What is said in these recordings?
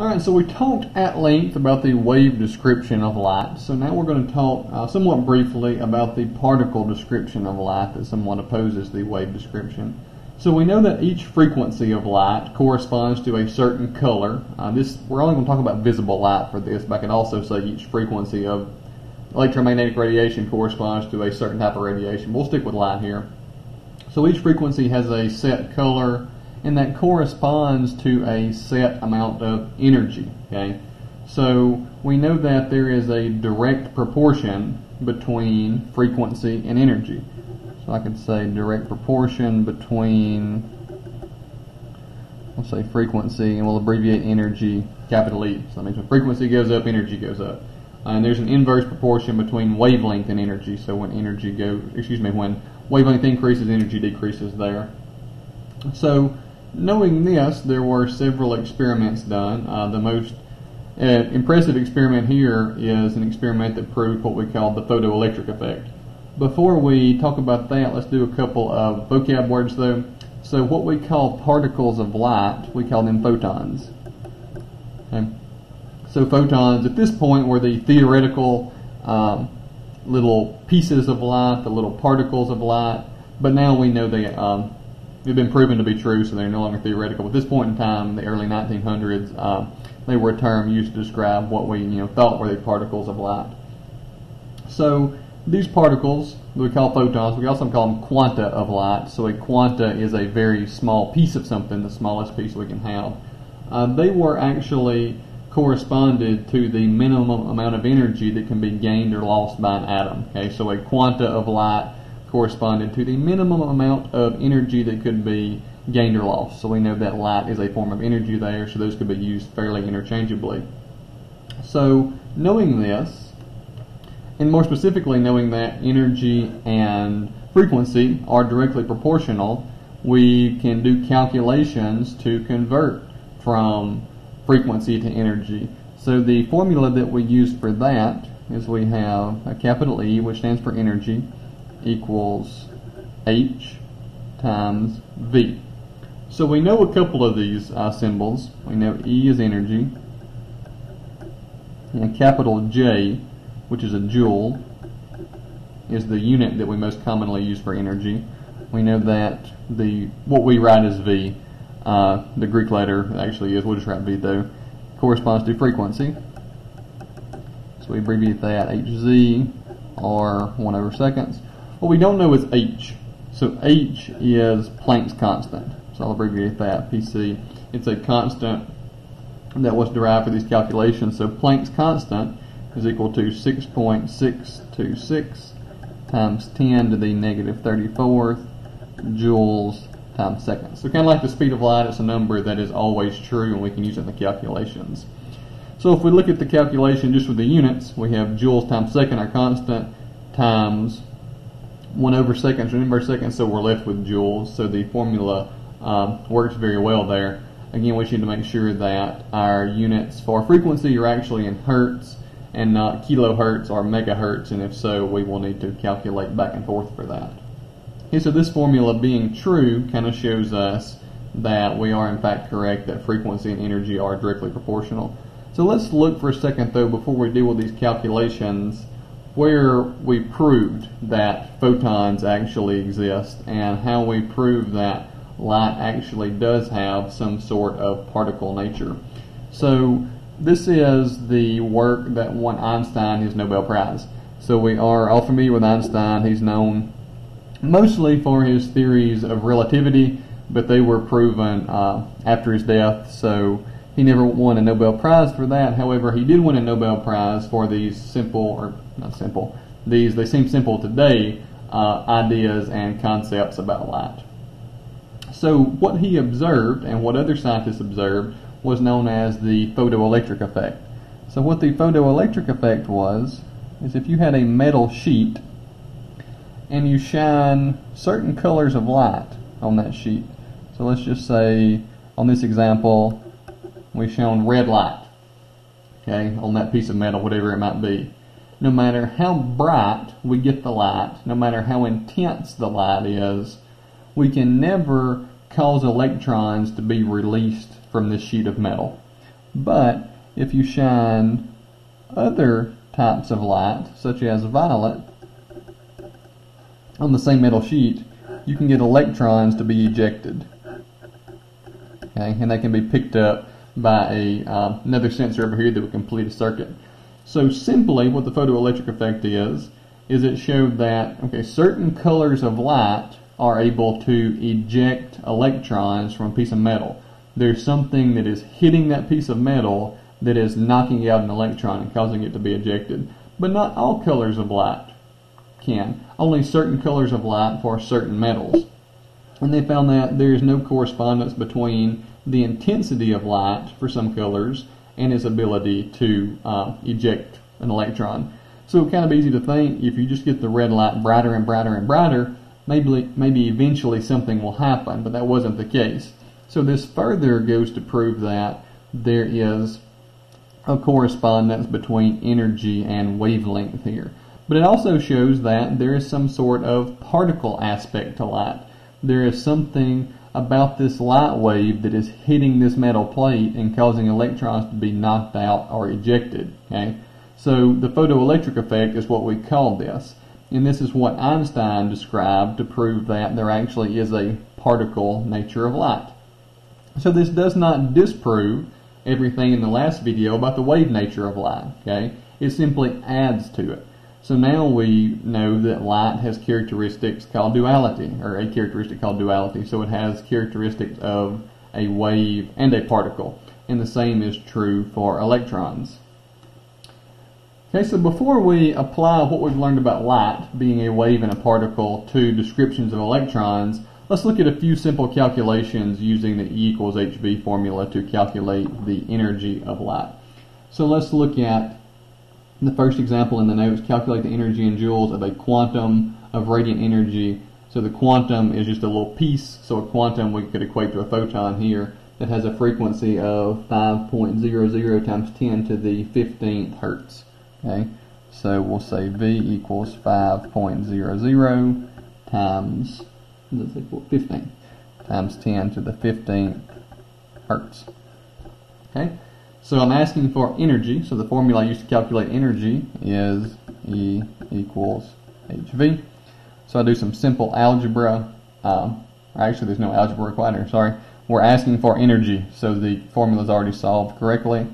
Alright, so we talked at length about the wave description of light. So now we're going to talk uh, somewhat briefly about the particle description of light that somewhat opposes the wave description. So we know that each frequency of light corresponds to a certain color. Uh, this We're only going to talk about visible light for this, but I can also say each frequency of electromagnetic radiation corresponds to a certain type of radiation. We'll stick with light here. So each frequency has a set color, and that corresponds to a set amount of energy. Okay, so we know that there is a direct proportion between frequency and energy. So I could say direct proportion between, let's say frequency, and we'll abbreviate energy, capital E. So that means when frequency goes up, energy goes up. Uh, and there's an inverse proportion between wavelength and energy. So when energy goes, excuse me, when wavelength increases, energy decreases there. So knowing this, there were several experiments done. Uh, the most uh, impressive experiment here is an experiment that proved what we call the photoelectric effect. Before we talk about that, let's do a couple of vocab words though. So what we call particles of light, we call them photons. Okay. So photons at this point were the theoretical um, little pieces of light, the little particles of light, but now we know they um, they've been proven to be true, so they're no longer theoretical. At this point in time, the early 1900s, uh, they were a term used to describe what we you know thought were the particles of light. So these particles we call photons, we also call them quanta of light. So a quanta is a very small piece of something, the smallest piece we can have. Uh, they were actually corresponded to the minimum amount of energy that can be gained or lost by an atom. Okay, so a quanta of light corresponded to the minimum amount of energy that could be gained or lost. So we know that light is a form of energy there, so those could be used fairly interchangeably. So knowing this, and more specifically knowing that energy and frequency are directly proportional, we can do calculations to convert from frequency to energy. So the formula that we use for that is we have a capital E, which stands for energy, equals H times V. So we know a couple of these uh, symbols. We know E is energy, and capital J, which is a joule, is the unit that we most commonly use for energy. We know that the what we write as V, uh, the Greek letter actually is, we'll just write V though, corresponds to frequency. So we abbreviate that Hz, or 1 over seconds. What we don't know is h. So h is Planck's constant. So I'll abbreviate that, PC. It's a constant that was derived for these calculations. So Planck's constant is equal to 6.626 times 10 to the negative 34th joules times seconds. So kind of like the speed of light, it's a number that is always true and we can use it in the calculations. So if we look at the calculation just with the units, we have joules times second, our constant, times 1 over seconds, 1 over seconds, so we're left with joules. So the formula um, works very well there. Again, we need to make sure that our units for frequency are actually in hertz and not kilohertz or megahertz, and if so, we will need to calculate back and forth for that. Okay, so this formula being true kind of shows us that we are in fact correct that frequency and energy are directly proportional. So let's look for a second though before we deal with these calculations where we proved that photons actually exist and how we prove that light actually does have some sort of particle nature. So this is the work that won Einstein his Nobel Prize. So we are all familiar with Einstein. He's known mostly for his theories of relativity, but they were proven uh, after his death. So he never won a Nobel Prize for that. However, he did win a Nobel Prize for these simple, or not simple, these, they seem simple today, uh, ideas and concepts about light. So what he observed and what other scientists observed was known as the photoelectric effect. So what the photoelectric effect was, is if you had a metal sheet and you shine certain colors of light on that sheet. So let's just say on this example, we shone red light, okay, on that piece of metal, whatever it might be. No matter how bright we get the light, no matter how intense the light is, we can never cause electrons to be released from this sheet of metal. But if you shine other types of light, such as violet, on the same metal sheet, you can get electrons to be ejected. Okay, and they can be picked up by a uh, another sensor over here that would complete a circuit. So simply, what the photoelectric effect is, is it showed that okay, certain colors of light are able to eject electrons from a piece of metal. There's something that is hitting that piece of metal that is knocking out an electron and causing it to be ejected. But not all colors of light can. Only certain colors of light for certain metals. And they found that there is no correspondence between the intensity of light for some colors and its ability to uh, eject an electron. So kind of easy to think if you just get the red light brighter and brighter and brighter, maybe maybe eventually something will happen, but that wasn't the case. So this further goes to prove that there is a correspondence between energy and wavelength here. But it also shows that there is some sort of particle aspect to light. There is something about this light wave that is hitting this metal plate and causing electrons to be knocked out or ejected. Okay? So the photoelectric effect is what we call this. And this is what Einstein described to prove that there actually is a particle nature of light. So this does not disprove everything in the last video about the wave nature of light. Okay? It simply adds to it. So now we know that light has characteristics called duality, or a characteristic called duality. So it has characteristics of a wave and a particle. And the same is true for electrons. Okay, so before we apply what we've learned about light, being a wave and a particle, to descriptions of electrons, let's look at a few simple calculations using the E equals HV formula to calculate the energy of light. So let's look at the first example in the notes, calculate the energy in joules of a quantum of radiant energy. So the quantum is just a little piece, so a quantum we could equate to a photon here that has a frequency of 5.00 times 10 to the 15th hertz. Okay, so we'll say V equals 5.00 times, let's say 15, times 10 to the 15th hertz. Okay. So I'm asking for energy. So the formula I use to calculate energy is E equals HV. So I do some simple algebra. Um, actually, there's no algebra required here. Sorry. We're asking for energy. So the formula is already solved correctly.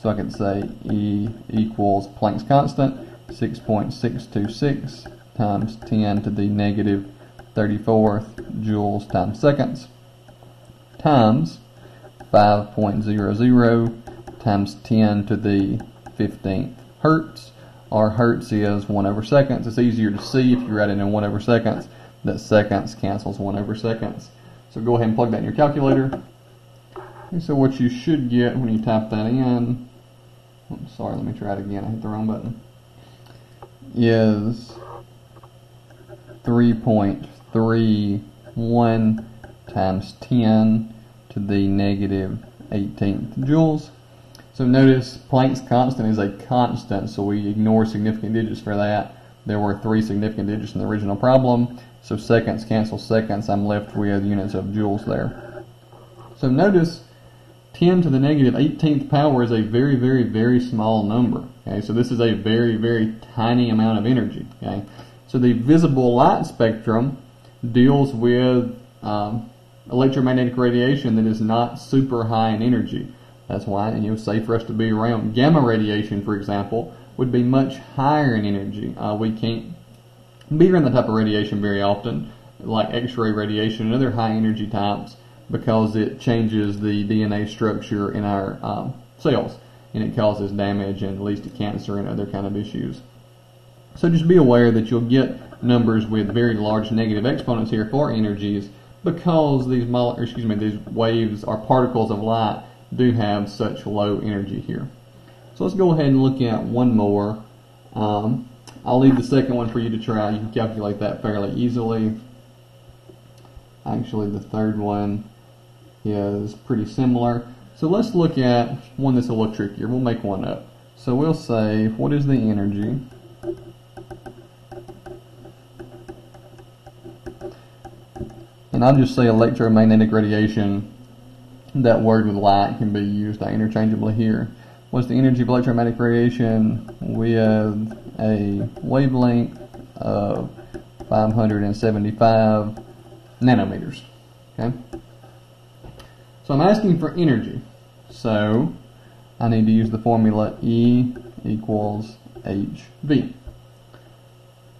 So I can say E equals Planck's constant, 6.626 times 10 to the negative 34th joules times seconds times 5.00 times 10 to the 15th hertz. Our hertz is 1 over seconds. It's easier to see if you write it in 1 over seconds. That seconds cancels 1 over seconds. So go ahead and plug that in your calculator. So what you should get when you type that in, oh, sorry, let me try it again. I hit the wrong button. Is 3.31 times 10 to the negative 18th joules. So notice Planck's constant is a constant, so we ignore significant digits for that. There were three significant digits in the original problem, so seconds cancel seconds. I'm left with units of joules there. So notice 10 to the negative 18th power is a very, very, very small number. Okay, so this is a very, very tiny amount of energy. Okay, so the visible light spectrum deals with um, electromagnetic radiation that is not super high in energy. That's why and you know, safe for us to be around. Gamma radiation, for example, would be much higher in energy. Uh, we can't be around that type of radiation very often, like X-ray radiation and other high energy types, because it changes the DNA structure in our um, cells and it causes damage and leads to cancer and other kind of issues. So just be aware that you'll get numbers with very large negative exponents here for energies because these excuse me these waves are particles of light do have such low energy here. So let's go ahead and look at one more. Um, I'll leave the second one for you to try. You can calculate that fairly easily. Actually, the third one is pretty similar. So let's look at one that's a little trickier. We'll make one up. So we'll say, what is the energy? And I'll just say electromagnetic radiation that word with light can be used interchangeably here. What's the energy of electromagnetic radiation with a wavelength of 575 nanometers? Okay. So I'm asking for energy. So I need to use the formula E equals HV.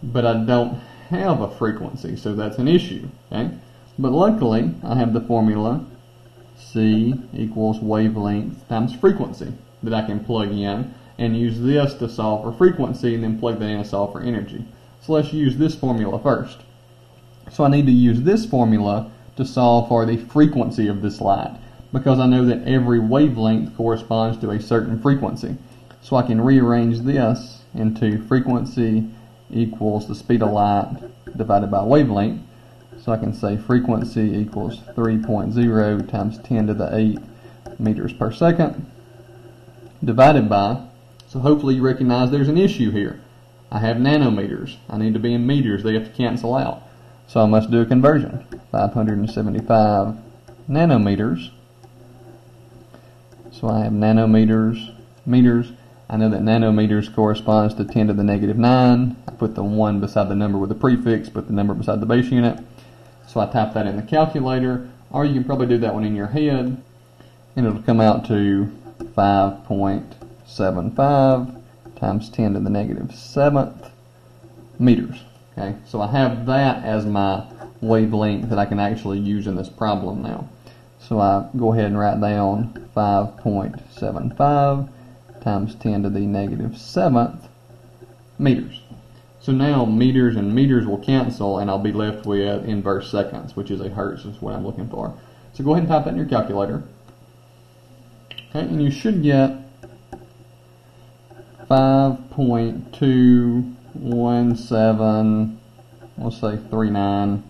But I don't have a frequency, so that's an issue. Okay? But luckily, I have the formula C equals wavelength times frequency that I can plug in and use this to solve for frequency and then plug that in to solve for energy. So let's use this formula first. So I need to use this formula to solve for the frequency of this light because I know that every wavelength corresponds to a certain frequency. So I can rearrange this into frequency equals the speed of light divided by wavelength. So I can say frequency equals 3.0 times 10 to the 8 meters per second divided by, so hopefully you recognize there's an issue here. I have nanometers. I need to be in meters. They have to cancel out. So I must do a conversion. 575 nanometers. So I have nanometers, meters. I know that nanometers corresponds to 10 to the negative 9. I put the 1 beside the number with the prefix, put the number beside the base unit. So I type that in the calculator, or you can probably do that one in your head, and it'll come out to 5.75 times 10 to the negative 7th meters. Okay, so I have that as my wavelength that I can actually use in this problem now. So I go ahead and write down 5.75 times 10 to the negative 7th meters. So now meters and meters will cancel and I'll be left with inverse seconds, which is a hertz is what I'm looking for. So go ahead and type that in your calculator. Okay, and you should get 5.217, we'll say 39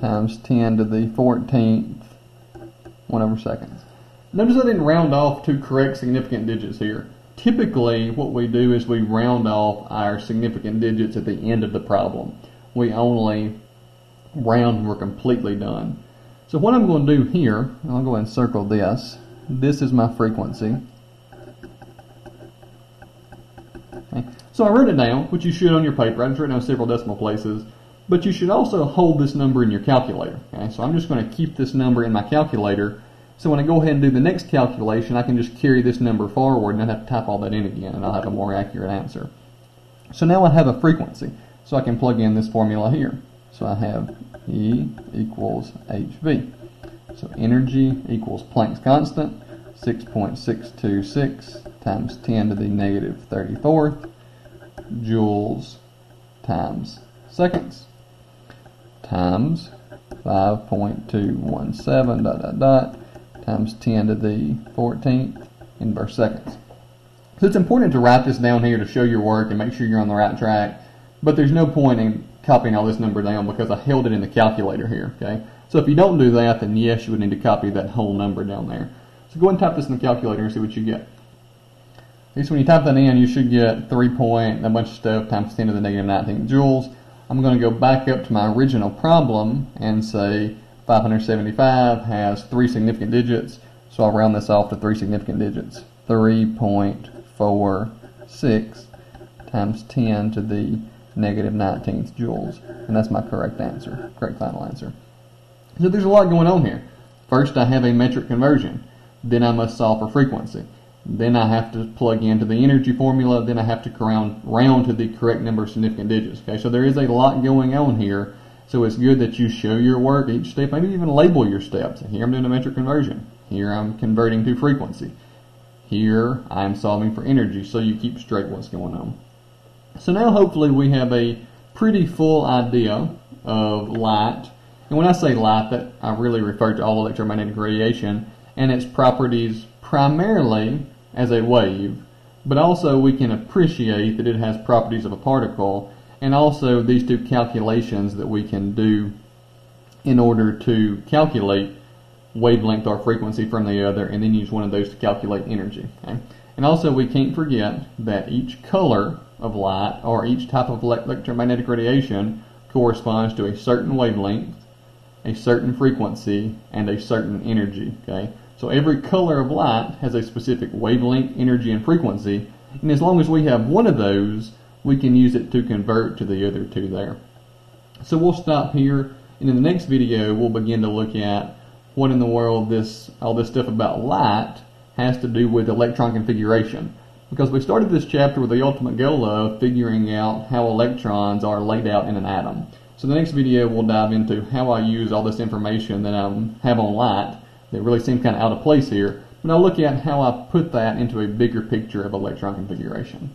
times 10 to the 14th, 1 over seconds. Notice I didn't round off to correct significant digits here. Typically, what we do is we round off our significant digits at the end of the problem. We only round when we're completely done. So what I'm going to do here, I'll go ahead and circle this. This is my frequency. So I wrote it down, which you should on your paper. I just written down several decimal places. But you should also hold this number in your calculator. Okay. So I'm just going to keep this number in my calculator so when I go ahead and do the next calculation, I can just carry this number forward and not have to type all that in again, and I'll have a more accurate answer. So now I have a frequency, so I can plug in this formula here. So I have E equals HV. So energy equals Planck's constant, 6.626 times 10 to the negative 34th joules times seconds times 5.217 dot dot dot times 10 to the 14th inverse seconds. So it's important to write this down here to show your work and make sure you're on the right track. But there's no point in copying all this number down because I held it in the calculator here, okay? So if you don't do that, then yes, you would need to copy that whole number down there. So go ahead and type this in the calculator and see what you get. At least when you type that in, you should get 3 point, a bunch of stuff, times 10 to the negative 19 joules. I'm going to go back up to my original problem and say 575 has three significant digits, so I'll round this off to three significant digits. 3.46 times 10 to the negative 19th joules. And that's my correct answer, correct final answer. So there's a lot going on here. First, I have a metric conversion. Then I must solve for frequency. Then I have to plug into the energy formula. Then I have to round, round to the correct number of significant digits. Okay, so there is a lot going on here so it's good that you show your work each step, maybe even label your steps. Here I'm doing a metric conversion. Here I'm converting to frequency. Here I'm solving for energy, so you keep straight what's going on. So now hopefully we have a pretty full idea of light. And when I say light, that I really refer to all electromagnetic radiation and its properties primarily as a wave, but also we can appreciate that it has properties of a particle and also these two calculations that we can do in order to calculate wavelength or frequency from the other and then use one of those to calculate energy. Okay? And also we can't forget that each color of light or each type of electromagnetic radiation corresponds to a certain wavelength, a certain frequency, and a certain energy. Okay? So So every color of light has a specific wavelength, energy, and frequency, and as long as we have one of those, we can use it to convert to the other two there. So we'll stop here, and in the next video, we'll begin to look at what in the world this all this stuff about light has to do with electron configuration. Because we started this chapter with the ultimate goal of figuring out how electrons are laid out in an atom. So the next video we'll dive into how I use all this information that I have on light that really seems kind of out of place here, but I'll look at how I put that into a bigger picture of electron configuration.